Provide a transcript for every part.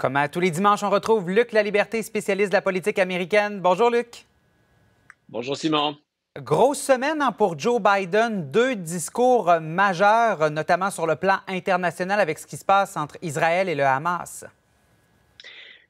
Comme à tous les dimanches, on retrouve Luc La Liberté, spécialiste de la politique américaine. Bonjour, Luc. Bonjour, Simon. Grosse semaine hein, pour Joe Biden. Deux discours majeurs, notamment sur le plan international avec ce qui se passe entre Israël et le Hamas.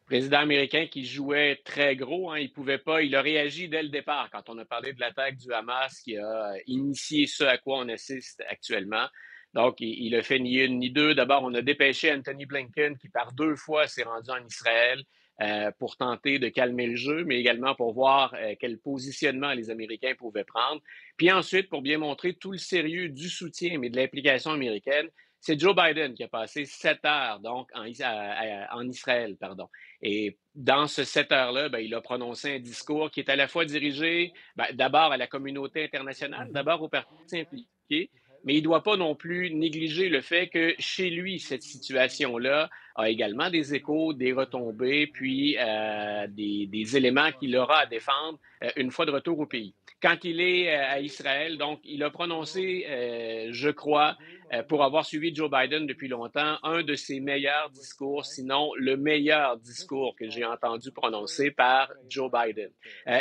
Président américain qui jouait très gros, hein, il pouvait pas, il a réagi dès le départ quand on a parlé de l'attaque du Hamas qui a initié ce à quoi on assiste actuellement. Donc, il, a fait ni une ni deux. D'abord, on a dépêché Anthony Blinken, qui par deux fois s'est rendu en Israël euh, pour tenter de calmer le jeu, mais également pour voir euh, quel positionnement les Américains pouvaient prendre. Puis ensuite, pour bien montrer tout le sérieux du soutien, mais de l'implication américaine, c'est Joe Biden qui a passé sept heures donc en, en Israël, pardon. Et dans ce sept heures-là, ben, il a prononcé un discours qui est à la fois dirigé ben, d'abord à la communauté internationale, d'abord aux partis impliqués, mais il ne doit pas non plus négliger le fait que chez lui, cette situation-là a également des échos, des retombées, puis euh, des, éléments qu'il aura à défendre euh, une fois de retour au pays. Quand il est euh, à Israël, donc, il a prononcé, je crois, pour avoir suivi Joe Biden depuis longtemps, un de ses meilleurs discours, sinon le meilleur discours que j'ai entendu prononcer par Joe Biden.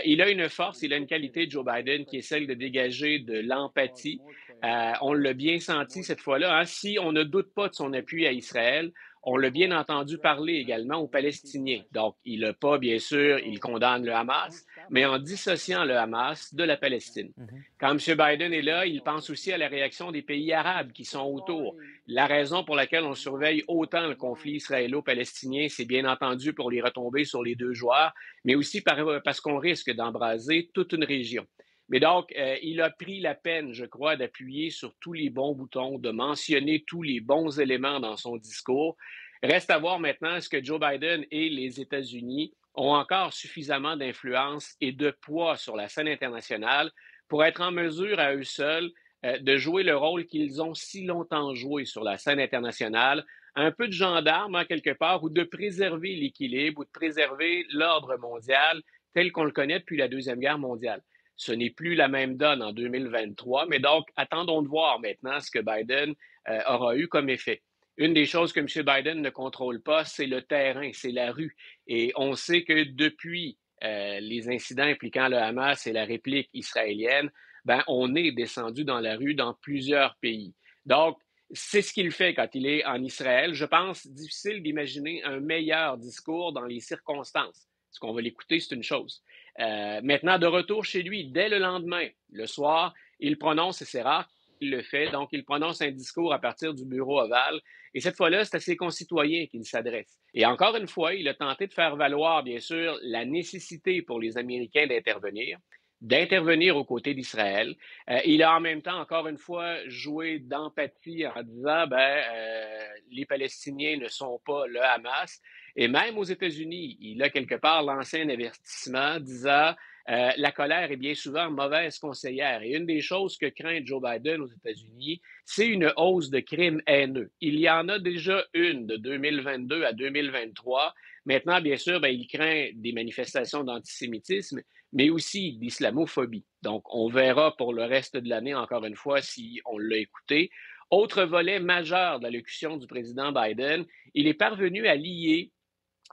il a une force, il a une qualité, Joe Biden, qui est celle de dégager de l'empathie. Euh, on l'a bien senti cette fois-là. Hein. Si on ne doute pas de son appui à Israël, on l'a bien entendu parler également aux Palestiniens. Donc, il n'a pas, bien sûr, il condamne le Hamas, mais en dissociant le Hamas de la Palestine. Mhm. Quand M. Biden est là, il pense aussi à la réaction des pays arabes qui sont autour. La raison pour laquelle on surveille autant le conflit israélo-palestinien, c'est bien entendu pour les retomber sur les deux joueurs, mais aussi parce qu'on risque d'embraser toute une région. Mais donc, euh, il a pris la peine, je crois, d'appuyer sur tous les bons boutons, de mentionner tous les bons éléments dans son discours. Reste à voir maintenant est-ce que Joe Biden et les États-Unis ont encore suffisamment d'influence et de poids sur la scène internationale pour être en mesure à eux seuls euh, de jouer le rôle qu'ils ont si longtemps joué sur la scène internationale, un peu de gendarme en hein, quelque part, ou de préserver l'équilibre ou de préserver l'ordre mondial tel qu'on le connaît depuis la Deuxième Guerre mondiale. Ce n'est plus la même donne en 2023, mais donc attendons de voir maintenant ce que Biden euh, aura eu comme effet. Une des choses que M. Biden ne contrôle pas, c'est le terrain, c'est la rue. Et on sait que depuis euh, les incidents impliquant le Hamas et la réplique israélienne, ben, on est descendu dans la rue dans plusieurs pays. Donc, c'est ce qu'il fait quand il est en Israël. Je pense difficile d'imaginer un meilleur discours dans les circonstances. Ce qu'on va l'écouter, c'est une chose. Euh, maintenant, de retour chez lui, dès le lendemain, le soir, il prononce, et c'est rare qu'il le fait, donc il prononce un discours à partir du bureau ovale. Et cette fois-là, c'est à ses concitoyens qu'il s'adresse. Et encore une fois, il a tenté de faire valoir, bien sûr, la nécessité pour les Américains d'intervenir, d'intervenir aux côtés d'Israël. Euh, il a en même temps, encore une fois, joué d'empathie en disant, ben, euh, les Palestiniens ne sont pas le Hamas. Et même aux États-Unis, il a quelque part lancé un avertissement disant euh, la colère est bien souvent mauvaise conseillère. Et une des choses que craint Joe Biden aux États-Unis, c'est une hausse de crimes haineux. Il y en a déjà une de 2022 à 2023. Maintenant, bien sûr, ben, il craint des manifestations d'antisémitisme, mais aussi d'islamophobie. Donc, on verra pour le reste de l'année, encore une fois, si on l'a écouté. Autre volet majeur de l'allocution du président Biden, il est parvenu à lier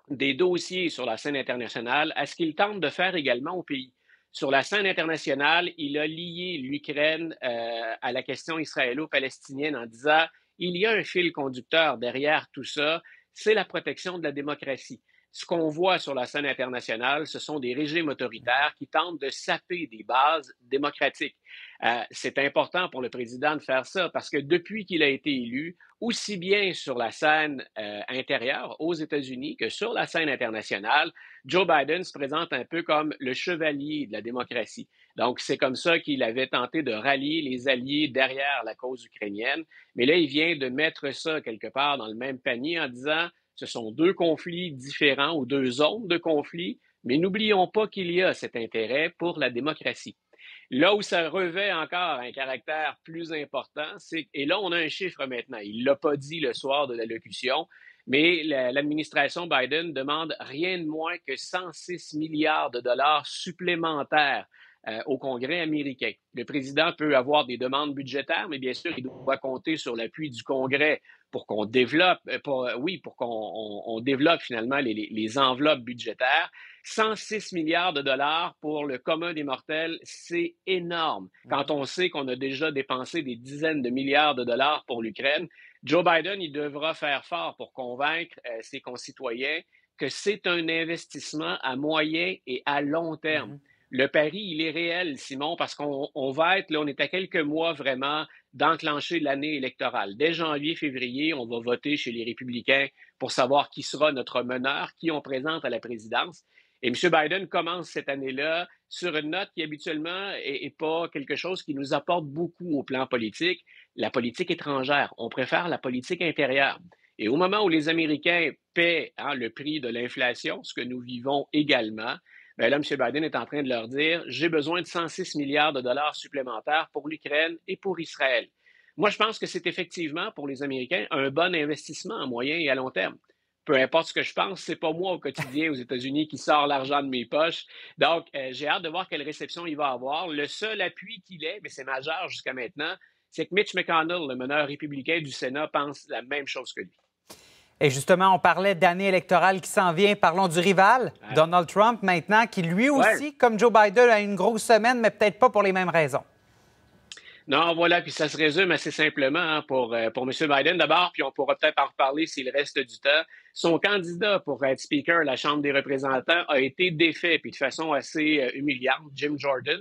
des dossiers sur la scène internationale à ce qu'il tente de faire également au pays. Sur la scène internationale, il a lié l'Ukraine euh, à la question israélo-palestinienne en disant il y a un fil conducteur derrière tout ça, c'est la protection de la démocratie. Ce qu'on voit sur la scène internationale, ce sont des régimes autoritaires qui tentent de saper des bases démocratiques. Euh, c'est important pour le président de faire ça parce que depuis qu'il a été élu, aussi bien sur la scène euh, intérieure aux États-Unis que sur la scène internationale, Joe Biden se présente un peu comme le chevalier de la démocratie. Donc, c'est comme ça qu'il avait tenté de rallier les alliés derrière la cause ukrainienne. Mais là, il vient de mettre ça quelque part dans le même panier en disant ce sont deux conflits différents ou deux zones de conflit, mais n'oublions pas qu'il y a cet intérêt pour la démocratie. Là où ça revêt encore un caractère plus important, c'est et là on a un chiffre maintenant. Il l'a pas dit le soir de l'allocution, mais l'administration Biden demande rien de moins que 106 milliards de dollars supplémentaires euh, au Congrès américain. Le président peut avoir des demandes budgétaires, mais bien sûr, il doit compter sur l'appui du Congrès pour qu'on développe, euh, pour, oui, pour qu'on développe finalement les, les, enveloppes budgétaires. 106 milliards de dollars pour le commun des mortels, c'est énorme. Quand on sait qu'on a déjà dépensé des dizaines de milliards de dollars pour l'Ukraine, Joe Biden, il devra faire fort pour convaincre ses concitoyens que c'est un investissement à moyen et à long terme. Mm-hmm. Le pari, il est réel, Simon, parce qu'on va être, là, on est à quelques mois vraiment d'enclencher l'année électorale. Dès janvier, février, on va voter chez les républicains pour savoir qui sera notre meneur, qui on présente à la présidence. Et M. Biden commence cette année-là sur une note qui habituellement n'est pas quelque chose qui nous apporte beaucoup au plan politique, la politique étrangère. On préfère la politique intérieure. Et au moment où les Américains paient hein, le prix de l'inflation, ce que nous vivons également, bien là, M. Biden est en train de leur dire j'ai besoin de 106 milliards de dollars supplémentaires pour l'Ukraine et pour Israël. Moi, je pense que c'est effectivement pour les Américains un bon investissement à moyen et à long terme. Peu importe ce que je pense, c'est pas moi au quotidien aux États-Unis qui sort l'argent de mes poches. Donc, euh, j'ai hâte de voir quelle réception il va avoir. Le seul appui qu'il ait, mais c'est majeur jusqu'à maintenant, c'est que Mitch McConnell, le meneur républicain du Sénat, pense la même chose que lui. Et justement, on parlait d'année électorale qui s'en vient. Parlons du rival, Donald Trump, maintenant, qui lui aussi, comme Joe Biden, a une grosse semaine, mais peut-être pas pour les mêmes raisons. Non, voilà, puis ça se résume assez simplement hein, pour, euh, pour M. Biden d'abord, puis on pourra peut-être en reparler s'il reste du temps. Son candidat pour être Speaker à la Chambre des représentants a été défait, puis de façon assez euh, humiliante, Jim Jordan.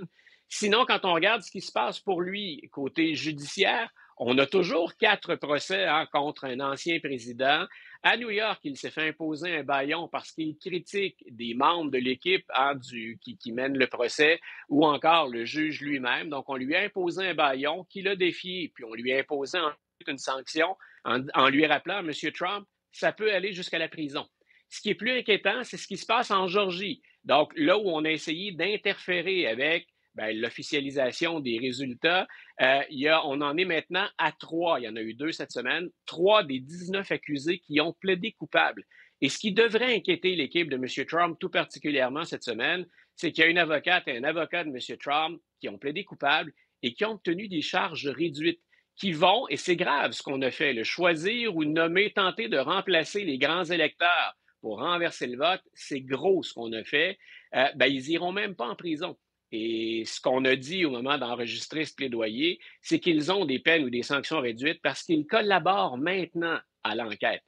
Sinon, quand on regarde ce qui se passe pour lui côté judiciaire, on a toujours quatre procès hein, contre un ancien président. À New York, il s'est fait imposer un baillon parce qu'il critique des membres de l'équipe hein, qui, qui, mène le procès ou encore le juge lui-même. Donc, on lui a imposé un baillon qu'il a défié, puis on lui a imposé une sanction en, en lui rappelant, M. Trump, ça peut aller jusqu'à la prison. Ce qui est plus inquiétant, c'est ce qui se passe en Georgie. Donc, là où on a essayé d'interférer avec l'officialisation des résultats. Euh, on en est maintenant à trois. Il y en a eu deux cette semaine. Trois des 19 accusés qui ont plaidé coupables. Et ce qui devrait inquiéter l'équipe de M. Trump tout particulièrement cette semaine, c'est qu'il y a une avocate et un avocat de M. Trump qui ont plaidé coupables et qui ont obtenu des charges réduites qui vont, et c'est grave ce qu'on a fait, le choisir ou nommer, tenter de remplacer les grands électeurs pour renverser le vote, c'est gros ce qu'on a fait. Euh, ben, ils iront même pas en prison. Et ce qu'on a dit au moment d'enregistrer ce plaidoyer, c'est qu'ils ont des peines ou des sanctions réduites parce qu'ils collaborent maintenant à l'enquête.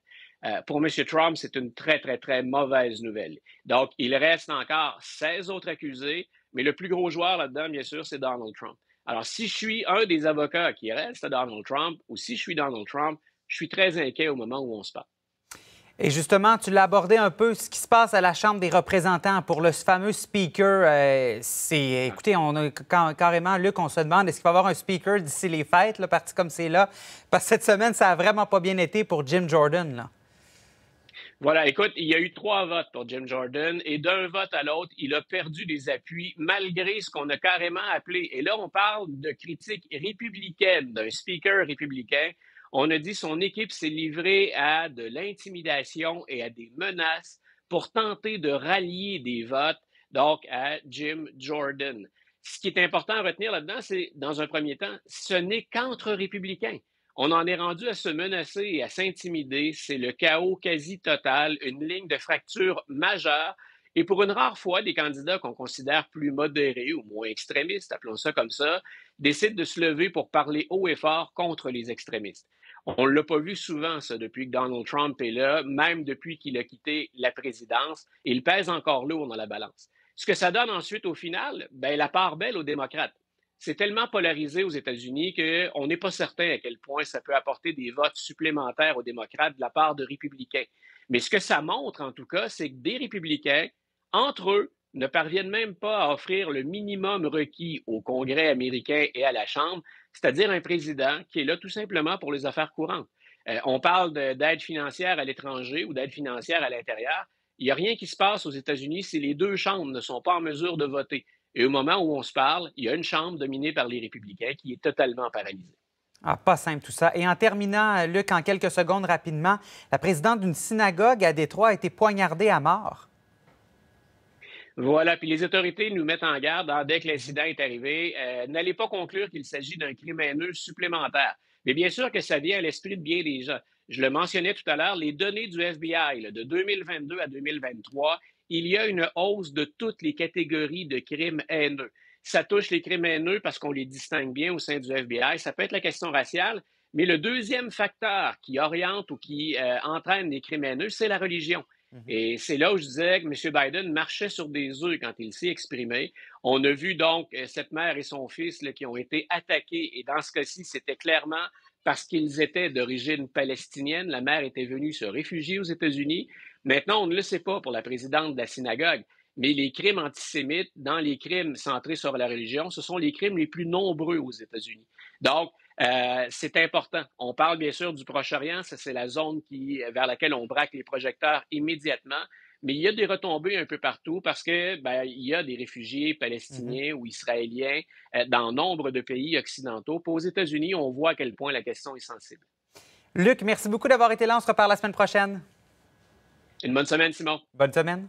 Euh, pour M. Trump, c'est une très, très, très mauvaise nouvelle. Donc, il reste encore 16 autres accusés, mais le plus gros joueur là-dedans, bien sûr, c'est Donald Trump. Alors, si je suis un des avocats qui reste à Donald Trump, ou si je suis Donald Trump, je suis très inquiet au moment où on se parle. Et justement, tu l'as abordé un peu, ce qui se passe à la Chambre des représentants pour le fameux speaker. Euh, c'est, écoutez, on a carrément, Luc, on se demande est-ce qu'il va y avoir un speaker d'ici les fêtes, là, parti comme c'est là? Parce que cette semaine, ça a vraiment pas bien été pour Jim Jordan. Là. Voilà, écoute, il y a eu trois votes pour Jim Jordan et d'un vote à l'autre, il a perdu des appuis malgré ce qu'on a carrément appelé, et là on parle de critique républicaine d'un speaker républicain on a dit son équipe s'est livrée à de l'intimidation et à des menaces pour tenter de rallier des votes, donc à Jim Jordan. Ce qui est important à retenir là-dedans, c'est, dans un premier temps, ce n'est qu'entre républicains. On en est rendu à se menacer et à s'intimider. C'est le chaos quasi total, une ligne de fracture majeure. Et pour une rare fois, des candidats qu'on considère plus modérés ou moins extrémistes, appelons ça comme ça, décident de se lever pour parler haut et fort contre les extrémistes. On ne l'a pas vu souvent, ça, depuis que Donald Trump est là, même depuis qu'il a quitté la présidence. Il pèse encore lourd dans la balance. Ce que ça donne ensuite au final, ben, la part belle aux démocrates. C'est tellement polarisé aux États-Unis qu'on n'est pas certain à quel point ça peut apporter des votes supplémentaires aux démocrates de la part de républicains. Mais ce que ça montre, en tout cas, c'est que des républicains, entre eux, ne parviennent même pas à offrir le minimum requis au Congrès américain et à la Chambre, c'est-à-dire un président qui est là tout simplement pour les affaires courantes. Euh, on parle d'aide financière à l'étranger ou d'aide financière à l'intérieur. Il n'y a rien qui se passe aux États-Unis si les deux chambres ne sont pas en mesure de voter. Et au moment où on se parle, il y a une chambre dominée par les républicains qui est totalement paralysée. Ah, pas simple tout ça. Et en terminant, Luc, en quelques secondes rapidement, la présidente d'une synagogue à Détroit a été poignardée à mort. Voilà, puis les autorités nous mettent en garde hein, dès que l'incident est arrivé. Euh, n'allez pas conclure qu'il s'agit d'un crime haineux supplémentaire. Mais bien sûr que ça vient à l'esprit de bien des gens. je le mentionnais tout à l'heure, les données du FBI de 2022 à 2023, il y a une hausse de toutes les catégories de crimes haineux. Ça touche les crimes haineux parce qu'on les distingue bien au sein du FBI. Ça peut être la question raciale, mais le deuxième facteur qui oriente ou qui euh, entraîne les crimes haineux, c'est la religion. Mhm. Et c'est là où je disais que M. Biden marchait sur des œufs quand il s'est exprimé. On a vu donc euh, cette mère et son fils qui ont été attaqués. Et dans ce cas-ci, c'était clairement parce qu'ils étaient d'origine palestinienne. La mère était venue se réfugier aux États-Unis. Maintenant, on ne le sait pas pour la présidente de la synagogue, mais les crimes antisémites, dans les crimes centrés sur la religion, ce sont les crimes les plus nombreux aux États-Unis. Donc, euh, c'est important. On parle bien sûr du Proche-Orient, c'est la zone qui, vers laquelle on braque les projecteurs immédiatement. Mais il y a des retombées un peu partout parce que ben, il y a des réfugiés palestiniens mm-hmm. ou israéliens euh, dans nombre de pays occidentaux. Aux États-Unis, on voit à quel point la question est sensible. Luc, merci beaucoup d'avoir été là. On se reparle la semaine prochaine. Une bonne semaine, Simon. Bonne semaine.